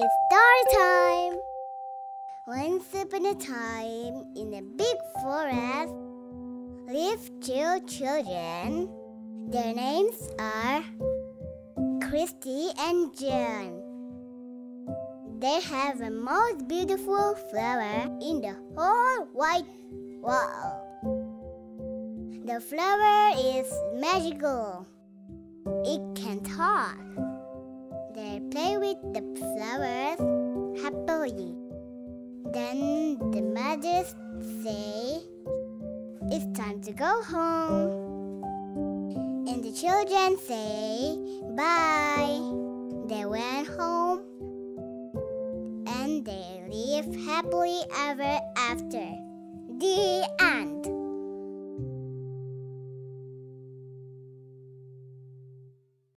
It's story time! Once upon a time, in a big forest, lived two children. Their names are Christy and John. They have the most beautiful flower in the whole wide world. The flower is magical. It can talk. They play with the flowers happily. Then the mothers say, It's time to go home. And the children say, Bye. They went home and they live happily ever after. The